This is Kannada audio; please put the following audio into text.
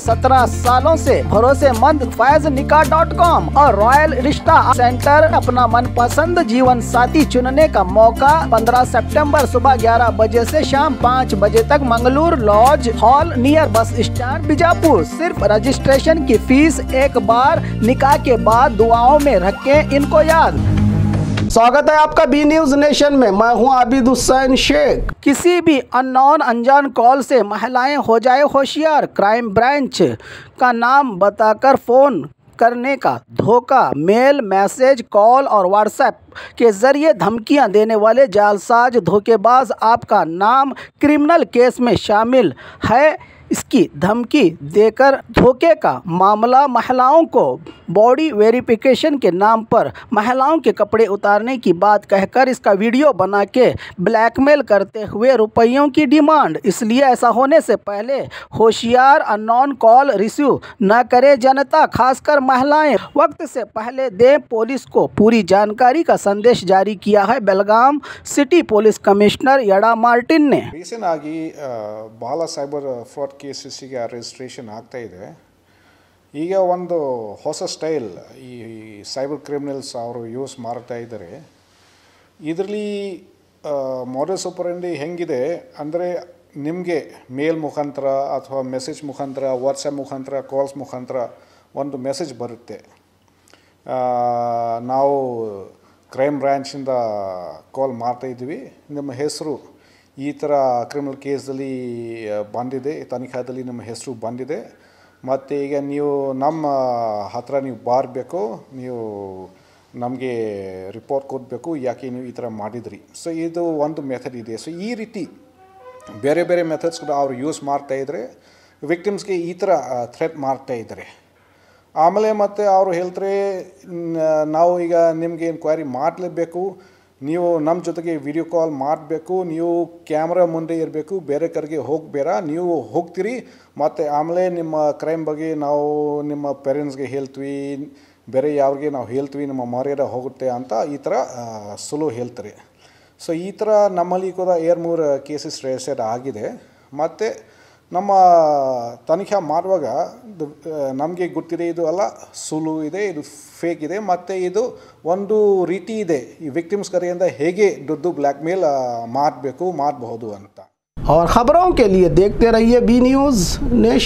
सत्रह सालों से भरोसेमंद फैज निका डॉट कॉम और रॉयल रिश्ता सेंटर अपना मनपसंद जीवन साथी चुनने का मौका 15 सितंबर सुबह 11 बजे से शाम 5 बजे तक Mangalore lodge hall near bus stand Bijapur. सिर्फ़ रजिस्ट्रेशन की फ़ीस एक बार निकाह के बाद दुआओं में रखें, इनको याद। स्वागत है आपका बी न्यूज़ नेशन में। मैं हूँ आबिद हुसैन शेख। किसी भी अननोन अनजान कॉल से महिलाएँ हो जाए होशियार, क्राइम ब्रांच का नाम बताकर फ़ोन करने का धोखा, मेल, मैसेज, कॉल और व्हाट्सएप के ज़रिए धमकियाँ देने वाले जालसाज धोखेबाज, आपका नाम क्रिमिनल केस में शामिल है। इसकी धमकी देकर धोखे का मामला महिलाओं को बॉडी वेरिफिकेशन के नाम पर महिलाओं के कपड़े उतारने की बात कहकर इसका वीडियो बना के ब्लैकमेल करते हुए रुपयों की डिमांड इसलिए ऐसा होने से पहले होशियार अननोन कॉल रिसीव न करे जनता खासकर महिलाएं वक्त से पहले दें पुलिस को पूरी जानकारी का संदेश जारी किया है Belgaum city police commissioner Yada Martin ने ರೀಸೆಂಟ್ ಆಗಿ ಆ, ಬಹಳ ಸೈಬರ್ ಫ್ರಾಡ್ ಕೇಸಸ್ಸಿಗೆ ರಿಜಿಸ್ಟ್ರೇಷನ್ ಆಗ್ತಾ ಇದೆ. ಈಗ ಒಂದು ಹೊಸ ಸ್ಟೈಲ್ ಈ ಸೈಬರ್ ಕ್ರಿಮಿನಲ್ಸ್ ಅವರು ಯೂಸ್ ಮಾಡ್ತಾ ಇದ್ದಾರೆ. ಇದರಲ್ಲಿ ಮಾಡೆಲ್ ಸೂಪರಂಡಿ ಹೆಂಗಿದೆ ಅಂದರೆ ನಿಮಗೆ ಮೇಲ್ ಮುಖಾಂತರ ಅಥವಾ ಮೆಸೇಜ್ ಮುಖಾಂತರ ವಾಟ್ಸಪ್ ಮುಖಾಂತರ ಕಾಲ್ಸ್ ಮುಖಾಂತರ ಒಂದು ಮೆಸೇಜ್ ಬರುತ್ತೆ. ಆ, ನಾವು ಕ್ರೈಮ್ ಬ್ರ್ಯಾಂಚಿಂದ ಕಾಲ್ ಮಾಡ್ತಾಯಿದ್ವಿ ನಿಮ್ಮ ಹೆಸರು ಈ ಥರ ಕ್ರಿಮಿನಲ್ ಕೇಸಲ್ಲಿ ಬಂದಿದೆ. ತನಿಖಾದಲ್ಲಿ ನಿಮ್ಮ ಹೆಸರು ಬಂದಿದೆ. ಮತ್ತು ಈಗ ನೀವು ನಮ್ಮ ಹತ್ರ ನೀವು ಬಾರಬೇಕು. ನೀವು ನಮಗೆ ರಿಪೋರ್ಟ್ ಕೊಡಬೇಕು. ಯಾಕೆ ನೀವು ಈ ಥರ ಮಾಡಿದ್ರಿ? ಸೊ ಇದು ಒಂದು ಮೆಥಡ್ ಇದೆ. ಸೊ ಈ ರೀತಿ ಬೇರೆ ಬೇರೆ ಮೆಥಡ್ಸ್ ಕೂಡ ಅವರು ಯೂಸ್ ಮಾಡ್ತಾ ಇದ್ದಾರೆ ವಿಕ್ಟಿಮ್ಸ್ಗೆ ಈ ಥರ ಥ್ರೆಟ್ ಮಾಡ್ತಾ ಇದ್ದಾರೆ ಆಮೇಲೆ ಮತ್ತೆ ಅವರು ಹೇಳ್ತಾರೆ ನಾವು ಈಗ ನಿಮಗೆ ಎನ್ಕ್ವೈರಿ ಮಾಡಲೇಬೇಕು. ನೀವು ನಮ್ಮ ಜೊತೆಗೆ ವಿಡಿಯೋ ಕಾಲ್ ಮಾಡಬೇಕು, ನೀವು ಕ್ಯಾಮ್ರಾ ಮುಂದೆ ಇರಬೇಕು, ಬೇರೆ ಕಡೆಗೆ ಹೋಗಬೇಡ, ನೀವು ಹೋಗ್ತೀರಿ, ಮತ್ತು ಆಮೇಲೆ ನಿಮ್ಮ ಕ್ರೈಮ್ ಬಗ್ಗೆ ನಾವು ನಿಮ್ಮ ಪೇರೆಂಟ್ಸ್ಗೆ ಹೇಳ್ತೀವಿ, ಬೇರೆ ಯಾರಿಗೆ ನಾವು ಹೇಳ್ತೀವಿ, ನಮ್ಮ ಮರ್ಯಾದೆ ಹೋಗುತ್ತೆ ಅಂತ ಈ ಥರ ಸುಲು ಹೇಳ್ತಾರೆ. ಸೊ ಈ ಥರ ನಮ್ಮಲ್ಲಿ ಕೂಡ ಏರ್ ಮೂರು ಕೇಸಸ್ ರಿಜಿಸ್ಟರ್ಡ್ ಆಗಿದೆ. ಮತ್ತು ನಮ್ಮ ತನಿಖೆ ಮಾಡುವಾಗ ನಮಗೆ ಗೊತ್ತಿದೆ ಇದು ಅಲ್ಲ ಸುಳ್ಳು ಇದೆ ಇದು ಫೇಕ್ ಇದೆ ಮತ್ತು ಇದು ಒಂದು ರೀತಿ ಇದೆ ಈ ವಿಕ್ಟಿಮ್ಸ್ ಕಡೆಯಿಂದ ಹೇಗೆ ದುಡ್ಡು ಬ್ಲ್ಯಾಕ್ ಮೇಲ್ ಮಾಡಬೇಕು ಮಾಡಬಹುದು ಅಂತ और खबरों के लिए देखते रहिए बी न्यूज़ नेशन